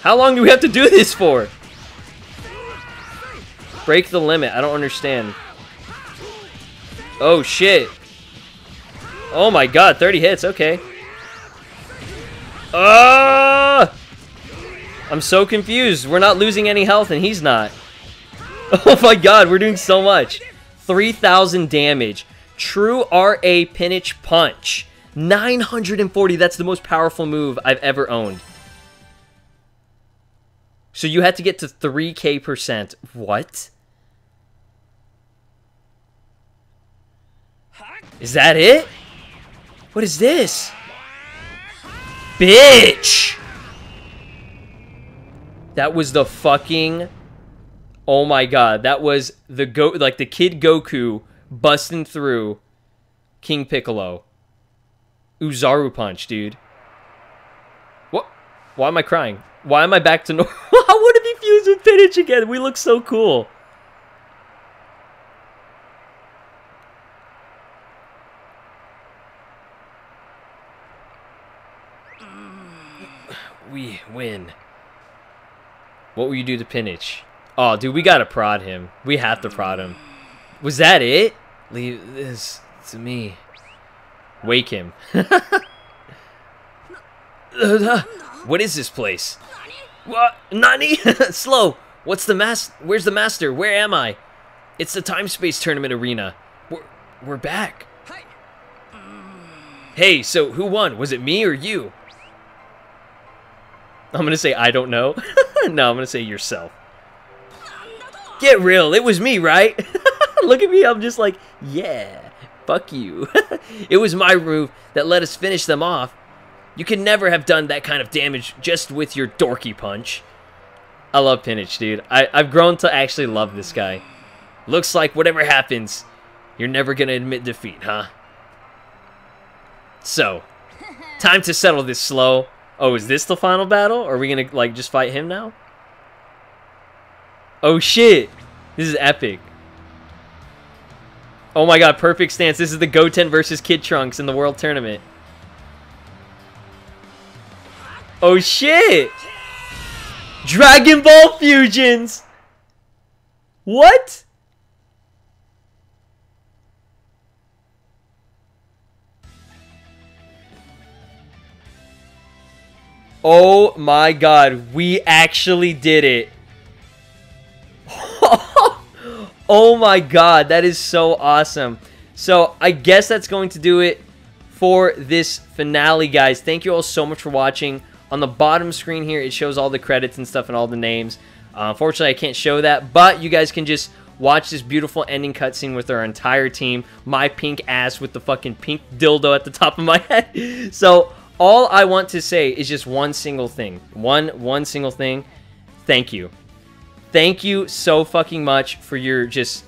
How long do we have to do this for? Break the limit. I don't understand. Oh, shit. Oh my god, 30 hits. Okay. Uh, I'm so confused. We're not losing any health and he's not. Oh my god, we're doing so much. 3,000 damage. True RA Pinich Punch. 940. That's the most powerful move I've ever owned. So you had to get to 3k percent. What? Is that it? What is this? Bitch! That was the fucking... Oh my god, that was the go like the kid Goku busting through King Piccolo. Oozaru punch, dude. What? Why am I crying? Why am I back to normal? I want to be fused with Pinich again. We look so cool. We win. What will you do to Pinich? Oh, dude, we gotta prod him. We have to prod him. Was that it? Leave this to me. Wake him. what is this place? What? Nani? Slow. What's the mas? Where's the master? Where am I? It's the time space tournament arena. We're we're back. Hey, so who won? Was it me or you? I'm gonna say I don't know. no, I'm gonna say yourself. Get real. It was me, right? Look at me. I'm just like, yeah. Fuck you. it was my move that let us finish them off. You can never have done that kind of damage just with your dorky punch. I love Pinich, dude. I, I've grown to actually love this guy. Looks like whatever happens, you're never going to admit defeat, huh? So, time to settle this slow. Oh, is this the final battle? Are we to, like, just fight him now? Oh, shit. This is epic. Oh my god, perfect stance. This is the Goten versus Kid Trunks in the World Tournament. Oh shit! Dragon Ball Fusions! What? Oh my god, we actually did it. oh my god, that is so awesome. So, I guess that's going to do it for this finale, guys. Thank you all so much for watching. On the bottom screen here, it shows all the credits and stuff and all the names. Uh, unfortunately, I can't show that, but you guys can just watch this beautiful ending cutscene with our entire team. My pink ass with the fucking pink dildo at the top of my head. So all I want to say is just one single thing. One one single thing. Thank you. Thank you so fucking much for your just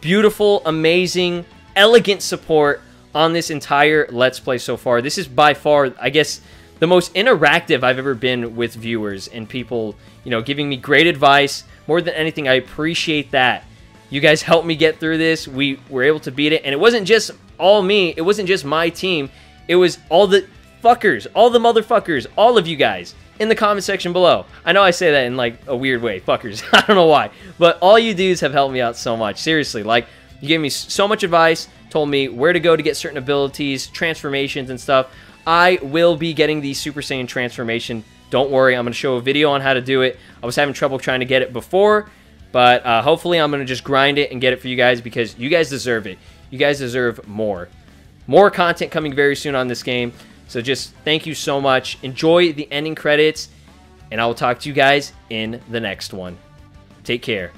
beautiful, amazing, elegant support on this entire Let's Play so far. This is by far, I guess, the most interactive I've ever been with viewers and people, you know, giving me great advice. More than anything, I appreciate that. You guys helped me get through this. We were able to beat it. And it wasn't just all me. It wasn't just my team. It was all the fuckers, all the motherfuckers, all of you guys in the comment section below. I know I say that in like a weird way, fuckers. I don't know why. But all you dudes have helped me out so much. Seriously, like you gave me so much advice, told me where to go to get certain abilities, transformations and stuff. I will be getting the Super Saiyan transformation. Don't worry, I'm going to show a video on how to do it. I was having trouble trying to get it before, but uh, hopefully I'm going to just grind it and get it for you guys because you guys deserve it. You guys deserve more. More content coming very soon on this game. So just thank you so much. Enjoy the ending credits, and I will talk to you guys in the next one. Take care.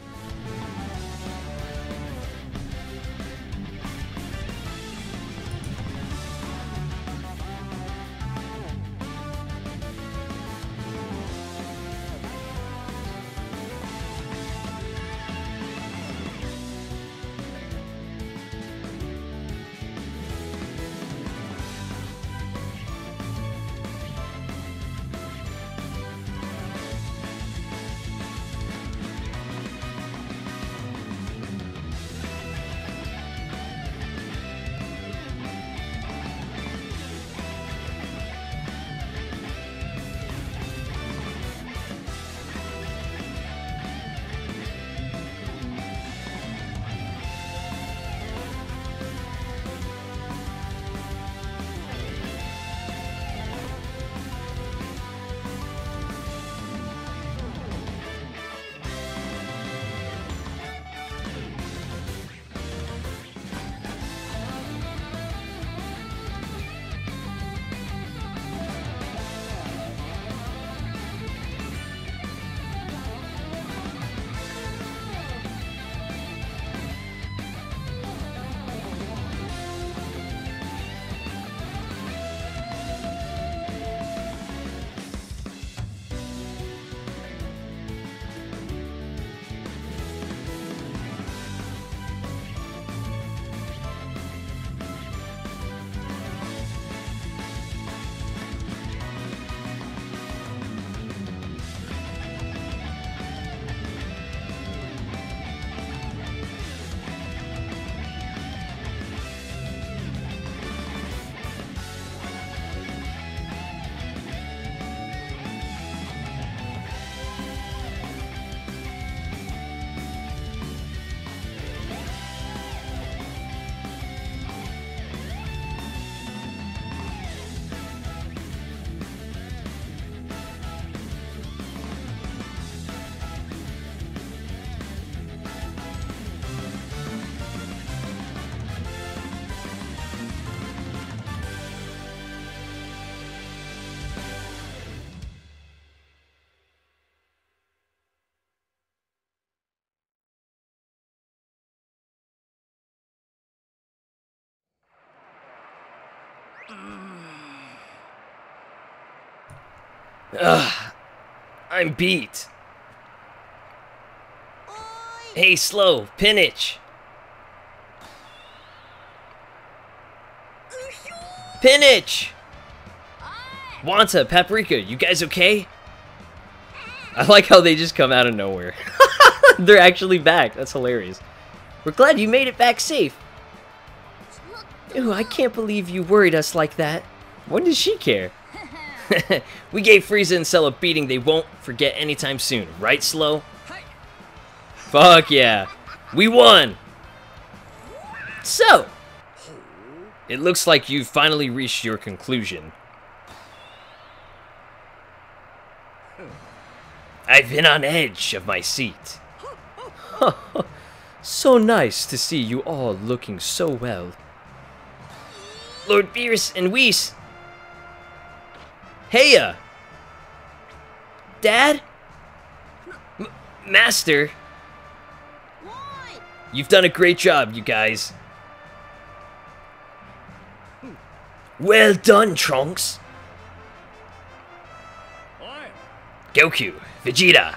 Ugh. I'm beat. Hey, slow, Pinich. Pinich! Wanta, Paprika, you guys okay? I like how they just come out of nowhere. They're actually back. That's hilarious. We're glad you made it back safe. Ooh, I can't believe you worried us like that. When does she care? we gave Frieza and Cell a beating they won't forget anytime soon, right, Slow? Fuck yeah. We won! So, it looks like you've finally reached your conclusion. I've been on edge of my seat. so nice to see you all looking so well. Lord Beerus and Whis. Heya! Dad? M Master? You've done a great job, you guys. Well done, Trunks. Goku, Vegeta.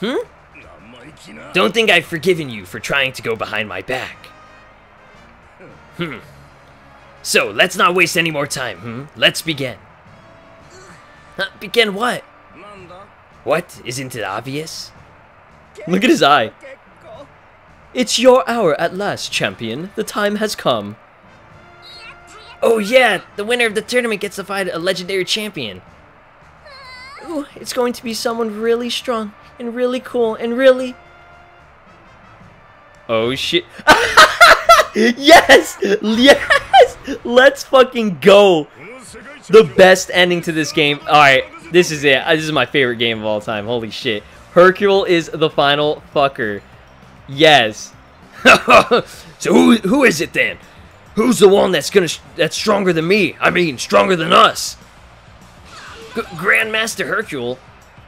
Hmm? Don't think I've forgiven you for trying to go behind my back. Hmm. So, let's not waste any more time, hmm? Let's begin. Huh, begin what? What? Isn't it obvious? Look at his eye. It's your hour at last, champion. The time has come. Oh yeah, the winner of the tournament gets to fight a legendary champion. Ooh, it's going to be someone really strong and really cool and really... Oh shit. yes! Yes! Let's fucking go! The best ending to this game. Alright, this is it. This is my favorite game of all time. Holy shit. Hercule is the final fucker. Yes. so who, who is it then? Who's the one that's gonna that's stronger than me? I mean, stronger than us? G Grandmaster Hercule,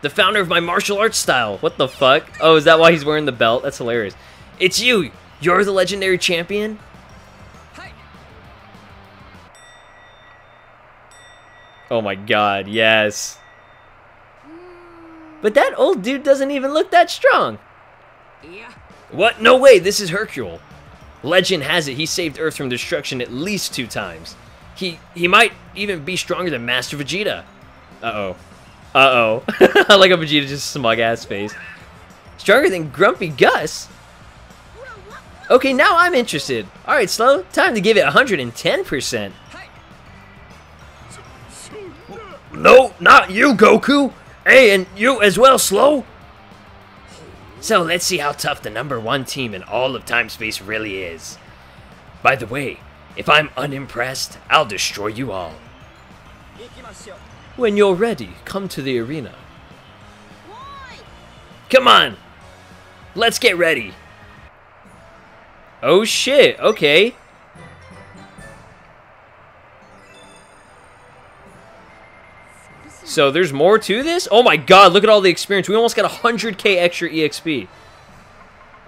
the founder of my martial arts style. What the fuck? Oh, is that why he's wearing the belt? That's hilarious. It's you. You're the legendary champion? Oh my god, yes. But that old dude doesn't even look that strong. Yeah. What? No way, this is Hercule. Legend has it he saved Earth from destruction at least two times. He he might even be stronger than Master Vegeta. Uh-oh. Uh-oh. I like a Vegeta just smug-ass face. Stronger than Grumpy Gus? Okay, now I'm interested. Alright, Slow, time to give it 110%. No, not you, Goku! Hey, and you as well, Slow! So let's see how tough the number one team in all of time space really is. By the way, if I'm unimpressed, I'll destroy you all. When you're ready, come to the arena. Come on! Let's get ready! Oh shit, okay. So there's more to this? Oh my god, look at all the experience. We almost got 100k extra EXP.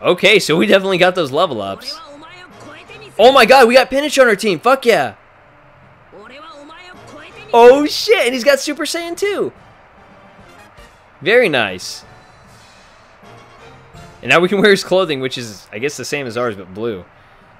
Okay, so we definitely got those level ups. Oh my god, we got Pinich on our team. Fuck yeah. Oh shit, and he's got Super Saiyan 2. Very nice. And now we can wear his clothing, which is, I guess, the same as ours, but blue.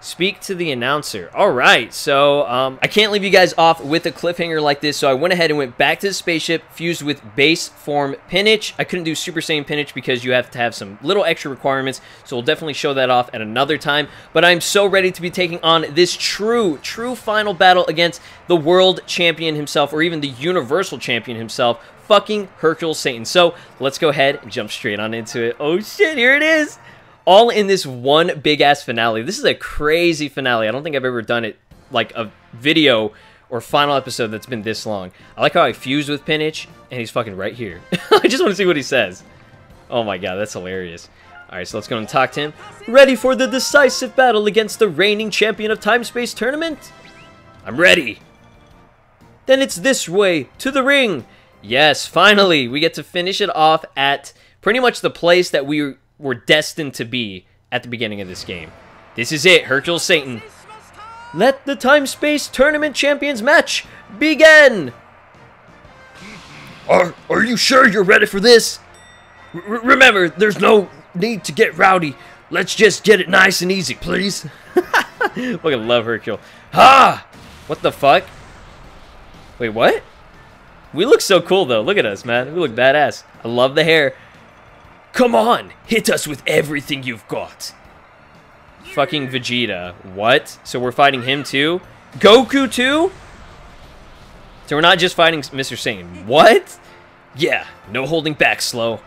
Speak to the announcer. All right, so um, I can't leave you guys off with a cliffhanger like this, so I went ahead and went back to the spaceship, fused with base form Pinich. I couldn't do Super Saiyan Pinich because you have to have some little extra requirements, so we'll definitely show that off at another time. But I'm so ready to be taking on this true, true final battle against the world champion himself, or even the universal champion himself, fucking Hercule Satan. So let's go ahead and jump straight on into it. Oh shit, here it is all in this one big ass finale. This is a crazy finale. I don't think I've ever done it like a video or final episode that's been this long. I like how I fused with Pinich, and he's fucking right here. I just want to see what he says. Oh my god, that's hilarious. Alright, so let's go and talk to him. Ready for the decisive battle against the reigning champion of Time-Space Tournament? I'm ready. Then it's this way, to the ring. Yes, finally, we get to finish it off at pretty much the place that we were destined to be at the beginning of this game. This is it, Hercule Satan. Let the Time Space Tournament Champions match begin! Are, are you sure you're ready for this? R remember, there's no need to get rowdy. Let's just get it nice and easy, please. Fucking love Hercule. Ha! What the fuck? Wait, what? We look so cool, though. Look at us, man. We look badass. I love the hair. Come on, hit us with everything you've got. Fucking Vegeta. What? So we're fighting him, too? Goku, too? So we're not just fighting Mr. Satan. What? Yeah, no holding back, Slow.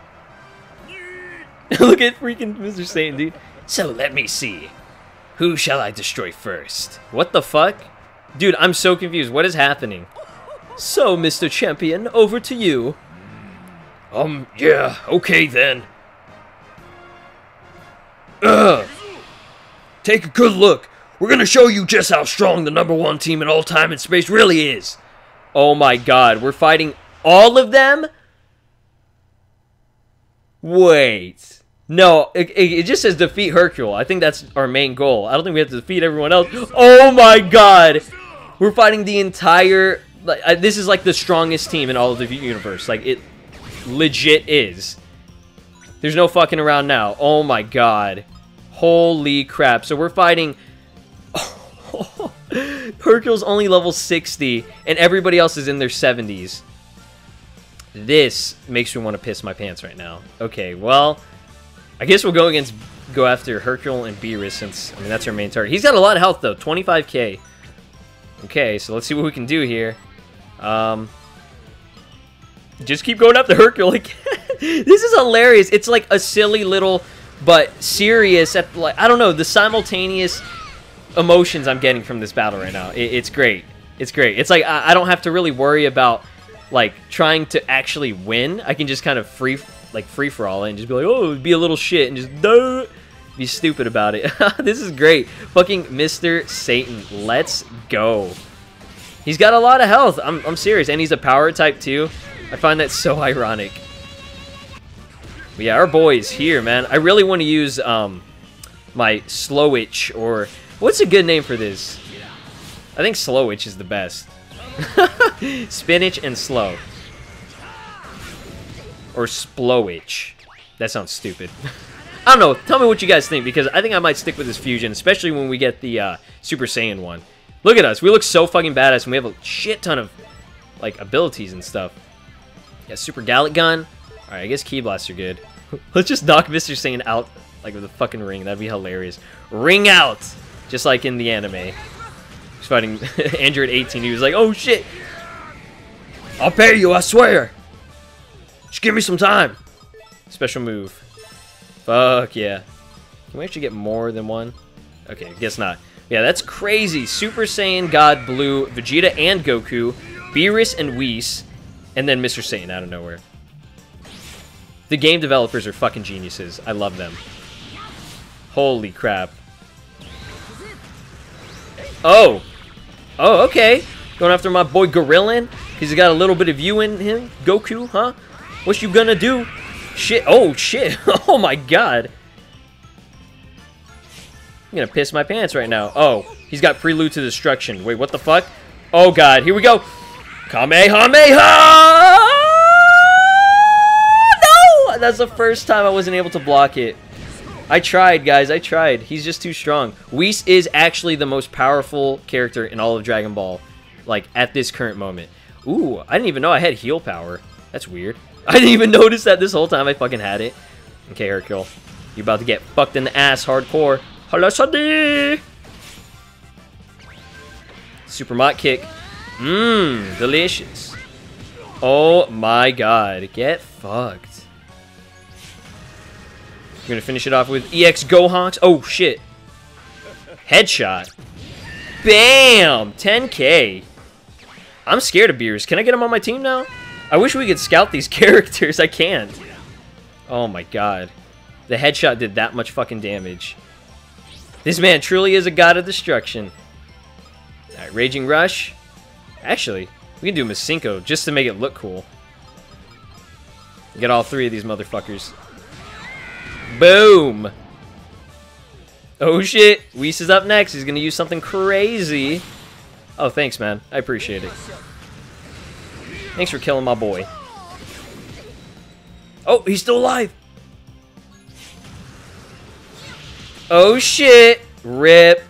Look at freaking Mr. Satan, dude. So let me see. Who shall I destroy first? What the fuck? Dude, I'm so confused. What is happening? So, Mr. Champion, over to you. Um, yeah, okay then. Ugh. Take a good look. We're gonna show you just how strong the number one team in all time and space really is. Oh my god, we're fighting all of them? Wait. No, it, it, just says defeat Hercule. I think that's our main goal. I don't think we have to defeat everyone else. Oh my god! We're fighting the entire... Like, this is like the strongest team in all of the universe. Like, it legit is. There's no fucking around now. Oh my god. Holy crap. So we're fighting... Hercule's only level 60, and everybody else is in their 70s. This makes me want to piss my pants right now. Okay, well, I guess we'll go against go after Hercule and Beerus since I mean that's our main target. He's got a lot of health though, 25k. Okay, so let's see what we can do here. Um, just keep going up the Hercule. Like this is hilarious. It's like a silly little but serious. At, like I don't know the simultaneous emotions I'm getting from this battle right now. It, it's great. It's great. It's like I, I don't have to really worry about like trying to actually win. I can just kind of free like free for all and just be like, oh, be a little shit and just duh, be stupid about it. this is great. Fucking Mr. Satan. Let's go. He's got a lot of health. I'm, I'm serious. And he's a power type too. I find that so ironic. But yeah, our boys here, man. I really want to use um, my Slowitch or... What's a good name for this? I think Slowitch is the best. Spinach and slow. Or splowitch. That sounds stupid. I don't know. Tell me what you guys think, because I think I might stick with this fusion, especially when we get the uh, Super Saiyan one. Look at us. We look so fucking badass, and we have a shit ton of, like, abilities and stuff. Yeah, Super Galick Gun. Alright, I guess Blasts are good. Let's just knock Mr. Saiyan out, like, with a fucking ring. That'd be hilarious. Ring out! Just like in the anime He's fighting Android 18. He was like, oh shit. I'll pay you, I swear. Just give me some time. Special move. Fuck yeah. Can we actually get more than one? Okay, guess not. Yeah, that's crazy. Super Saiyan God Blue, Vegeta and Goku, Beerus and Whis, and then Mr. Satan out of nowhere. The game developers are fucking geniuses. I love them. Holy crap. Oh, Oh, okay. Going after my boy Gorillin? Because he got a little bit of you in him? Goku, huh? What you gonna do? Shit. Oh, shit. oh, my God. I'm gonna piss my pants right now. Oh, he's got Prelude to Destruction. Wait, what the fuck? Oh, God. Here we go. Kamehameha! No! That's the first time I wasn't able to block it. I tried, guys. I tried. He's just too strong. Whis is actually the most powerful character in all of Dragon Ball, like, at this current moment. Ooh, I didn't even know I had heal power. That's weird. I didn't even notice that this whole time I fucking had it. Okay, Hercule. You're about to get fucked in the ass hardcore. Halasadi! Super Mott Kick. Mmm, delicious. Oh my god. Get fucked. We're gonna finish it off with EX Gohawks. Oh, shit. Headshot. Bam! 10k. I'm scared of Beerus. Can I get him on my team now? I wish we could scout these characters. I can't. Oh my god. The headshot did that much fucking damage. This man truly is a god of destruction. Alright, Raging Rush. Actually, we can do Masenko just to make it look cool. Get all three of these motherfuckers. Boom! Oh shit, Whis is up next. He's gonna use something crazy. Oh, thanks, man. I appreciate it. Thanks for killing my boy. Oh, he's still alive. Oh shit. Rip.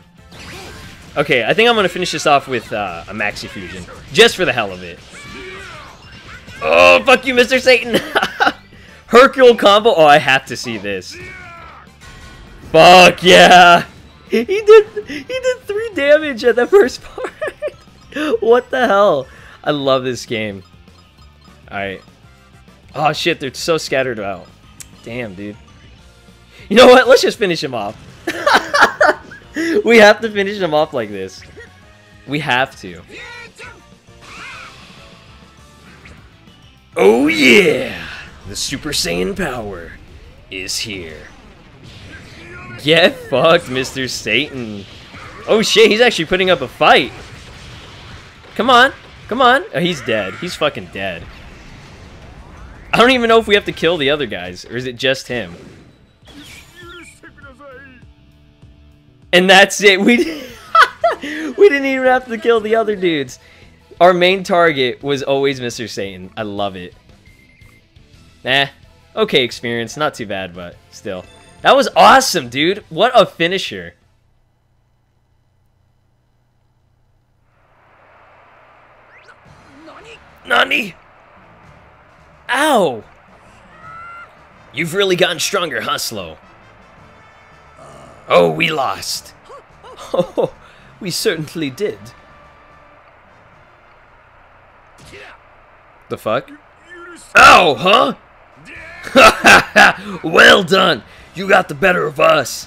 Okay, I think I'm gonna finish this off with uh, a Maxi Fusion. Just for the hell of it. Oh, fuck you, Mr. Satan! Hercule combo? Oh, I have to see this. Fuck yeah! He did he did three damage at the first part. what the hell? I love this game. Alright. Oh shit, they're so scattered out. Damn, dude. You know what? Let's just finish him off. we have to finish him off like this. We have to. Oh yeah! The Super Saiyan power is here. Get fucked, Mr. Satan. Oh shit, he's actually putting up a fight. Come on. Come on. Oh, he's dead. He's fucking dead. I don't even know if we have to kill the other guys, or is it just him? And that's it. We, we didn't even have to kill the other dudes. Our main target was always Mr. Satan. I love it. Nah. Okay experience. Not too bad, but still. That was awesome, dude. What a finisher. Nani? Nani? Ow! You've really gotten stronger, huh, Slow? Oh, we lost. Oh, we certainly did. The fuck? Oh, huh? well done. You got the better of us.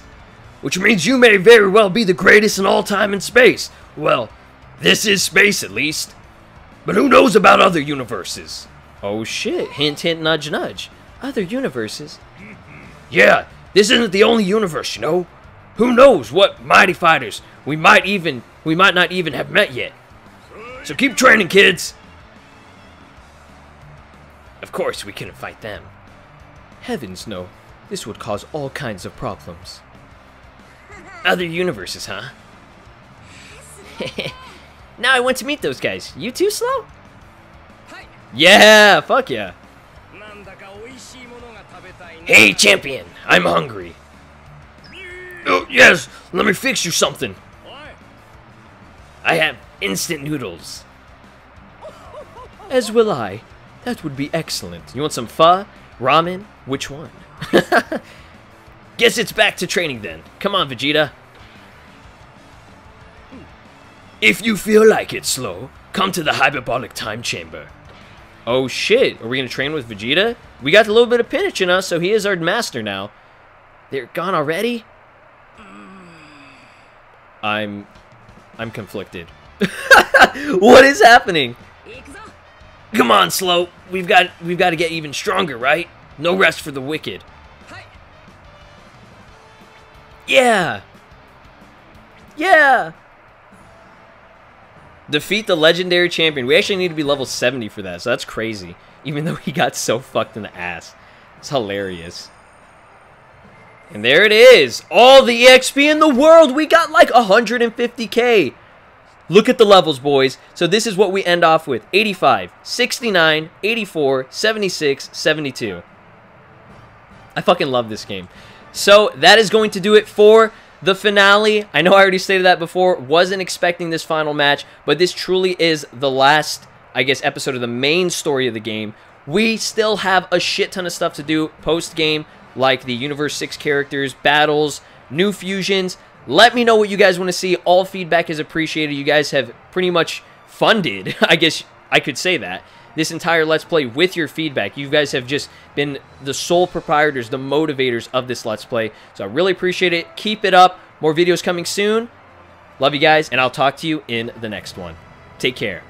Which means you may very well be the greatest in all time and space. Well, this is space at least. But who knows about other universes? Oh shit, hint hint nudge nudge. Other universes? Yeah, this isn't the only universe, you know? Who knows what mighty fighters we might even we might not even have met yet. So keep training, kids. Of course, we couldn't fight them. Heavens no. This would cause all kinds of problems. Other universes, huh? now I want to meet those guys. You too, Slow? Yeah, fuck yeah. Hey, champion, I'm hungry. Yes, let me fix you something. I have instant noodles. As will I. That would be excellent. You want some pho? Ramen? Which one? Guess it's back to training then. Come on, Vegeta. If you feel like it, Slow, come to the hyperbolic time chamber. Oh shit, are we gonna train with Vegeta? We got a little bit of Pinich in us, so he is our master now. They're gone already? I'm... I'm conflicted. what is happening? Come on, Slow. We've got we've got to get even stronger, right? No rest for the wicked. Yeah! Yeah! Defeat the legendary champion. We actually need to be level 70 for that, so that's crazy. Even though he got so fucked in the ass. It's hilarious. And there it is. All the EXP in the world. We got like 150k. Look at the levels, boys. So this is what we end off with. 85, 69, 84, 76, 72. I fucking love this game. So that is going to do it for the finale. I know I already stated that before. Wasn't expecting this final match, but this truly is the last, I guess, episode of the main story of the game. We still have a shit ton of stuff to do post-game, like the Universe 6 characters, battles, new fusions. Let me know what you guys want to see. All feedback is appreciated. You guys have pretty much funded, I guess I could say that, this entire Let's Play with your feedback. You guys have just been the sole proprietors, the motivators of this Let's Play. So I really appreciate it. Keep it up. More videos coming soon. Love you guys, and I'll talk to you in the next one. Take care.